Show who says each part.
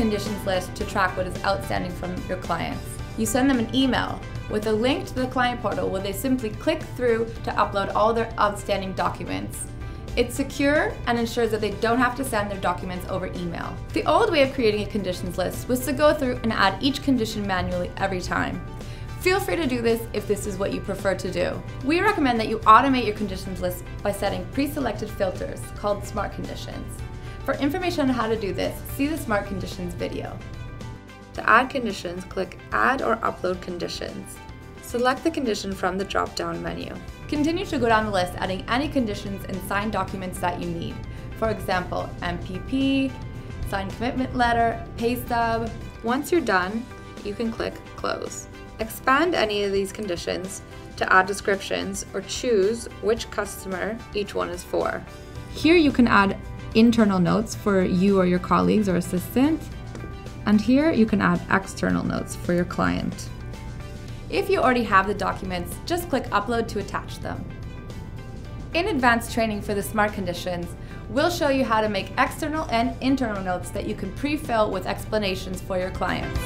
Speaker 1: conditions list to track what is outstanding from your clients. You send them an email with a link to the client portal where they simply click through to upload all their outstanding documents. It's secure and ensures that they don't have to send their documents over email. The old way of creating a conditions list was to go through and add each condition manually every time. Feel free to do this if this is what you prefer to do. We recommend that you automate your conditions list by setting pre-selected filters called Smart Conditions. For information on how to do this, see the Smart Conditions video.
Speaker 2: To add conditions, click Add or Upload Conditions. Select the condition from the drop-down menu.
Speaker 1: Continue to go down the list adding any conditions and signed documents that you need. For example, MPP, signed commitment letter, pay stub.
Speaker 2: Once you're done, you can click Close. Expand any of these conditions to add descriptions or choose which customer each one is for.
Speaker 1: Here you can add internal notes for you or your colleagues or assistant. And here you can add external notes for your client. If you already have the documents, just click Upload to attach them. In advanced training for the SMART conditions, we'll show you how to make external and internal notes that you can pre-fill with explanations for your clients.